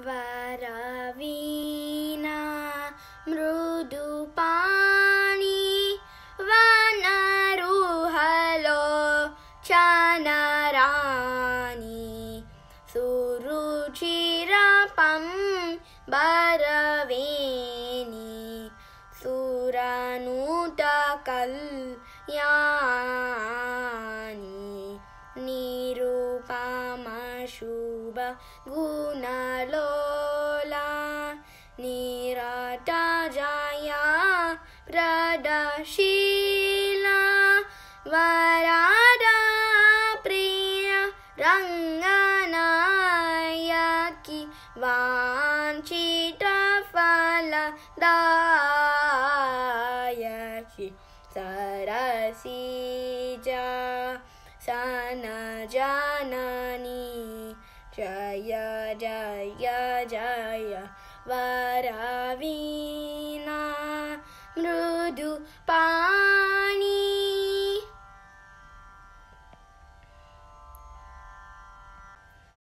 वरवीणा मृदुपाणि वनरुहलो चनराणि सुरुचिरपं बरवेणि सुरनुतकल्याणि निरुपमशुभ गुणलोला निरटजया प्रदशीला वरादा प्रिय रङ्गनायकि वाञ्छितफलदायकि सरसिजा सन जननी जय जय जय वरवीणा मृदु पा